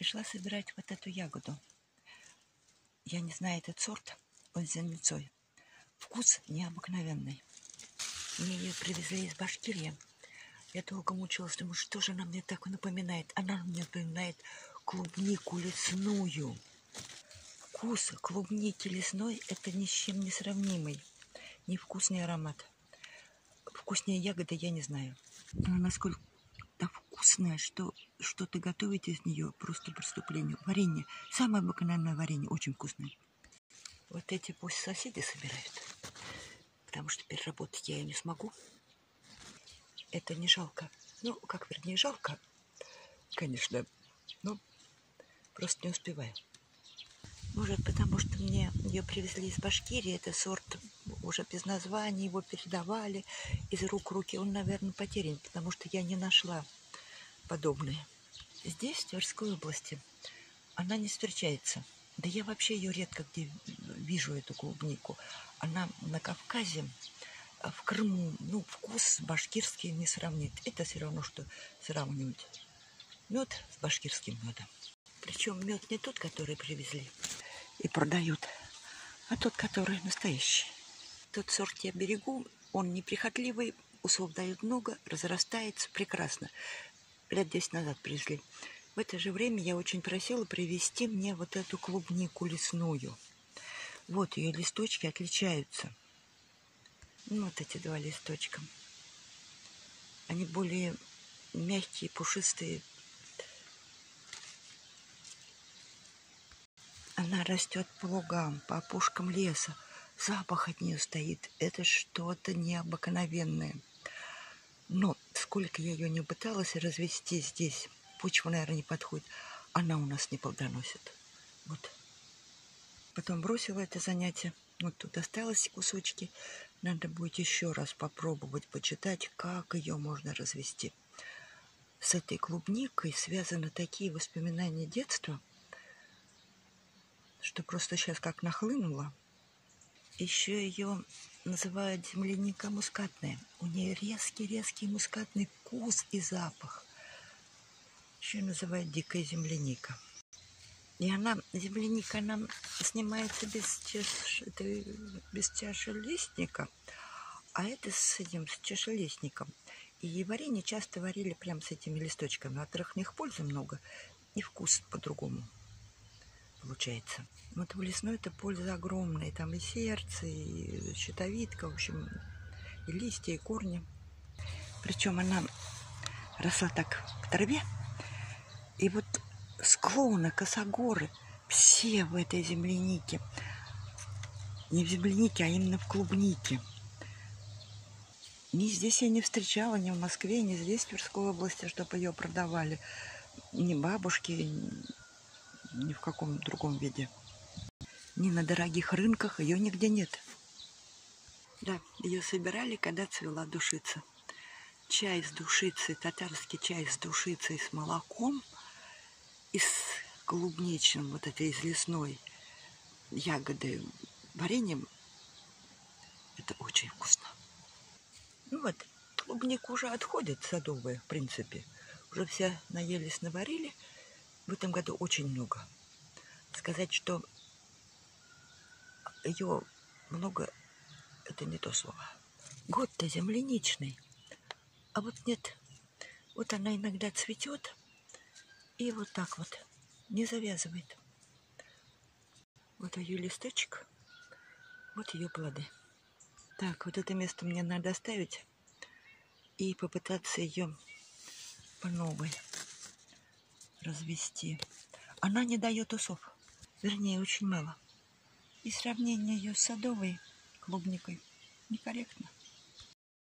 Пришла собирать вот эту ягоду. Я не знаю этот сорт, он с зеленцой. Вкус необыкновенный. Мне ее привезли из Башкирии. Я долго мучилась, думаю, что же она мне так напоминает? Она мне напоминает клубнику лесную. Вкус клубники лесной – это ни с чем не сравнимый. Невкусный аромат. Вкуснее ягоды я не знаю. Насколько вкусная, что что-то готовить из нее просто преступление. Варенье. Самое обыкновенное варенье. Очень вкусное. Вот эти пусть соседи собирают. Потому что переработать я ее не смогу. Это не жалко. Ну, как вернее, жалко, конечно. Но просто не успеваю. Может, потому что мне ее привезли из Башкирии. Это сорт уже без названия, его передавали из рук в руки. Он, наверное, потерян, потому что я не нашла подобные. Здесь, в Тверской области, она не встречается. Да я вообще ее редко где вижу, эту клубнику. Она на Кавказе, а в Крыму, ну, вкус башкирский не сравнит. Это все равно, что сравнивать мед с башкирским медом. Причем мед не тот, который привезли и продают, а тот, который настоящий. Тот сорт я берегу, он неприхотливый, усов дает много, разрастается прекрасно лет 10 назад привезли. В это же время я очень просила привезти мне вот эту клубнику лесную. Вот ее листочки отличаются. Ну, вот эти два листочка. Они более мягкие, пушистые. Она растет по лугам, по опушкам леса. Запах от нее стоит. Это что-то необыкновенное. Но сколько я ее не пыталась развести здесь, почва, наверное, не подходит, она у нас не плодоносит. Вот. Потом бросила это занятие. Вот тут осталось кусочки. Надо будет еще раз попробовать почитать, как ее можно развести. С этой клубникой связаны такие воспоминания детства, что просто сейчас как нахлынуло. Еще ее называют земляника мускатная. У нее резкий-резкий мускатный вкус и запах. Еще называют дикая земляника. И она, земляника, она снимается без, чаш, это, без чашелистника, а это с этим, с чашелистником. И варенье часто варили прям с этими листочками. Во-первых, них пользы много, и вкус по-другому получается. Вот в лесной это польза огромная. Там и сердце, и щитовидка, в общем, и листья, и корни. Причем она росла так в траве. И вот склоны, косогоры, все в этой землянике. Не в землянике, а именно в клубнике. Ни здесь я не встречала, ни в Москве, ни здесь, в Тверской области, чтобы ее продавали. Ни бабушки, ни в каком другом виде. Ни на дорогих рынках ее нигде нет. Да, ее собирали, когда цвела душица. Чай с душицей, татарский чай с душицей, с молоком и с клубничным, вот этой из лесной ягоды вареньем. Это очень вкусно. Ну вот, клубника уже отходит садовая, в принципе. Уже все наелись, наварили – в этом году очень много. Сказать, что ее много, это не то слово. Год-то земляничный. А вот нет, вот она иногда цветет и вот так вот не завязывает. Вот ее листочек, вот ее плоды. Так, вот это место мне надо оставить и попытаться ее по новой развести. Она не дает усов. Вернее, очень мало. И сравнение ее с садовой клубникой некорректно.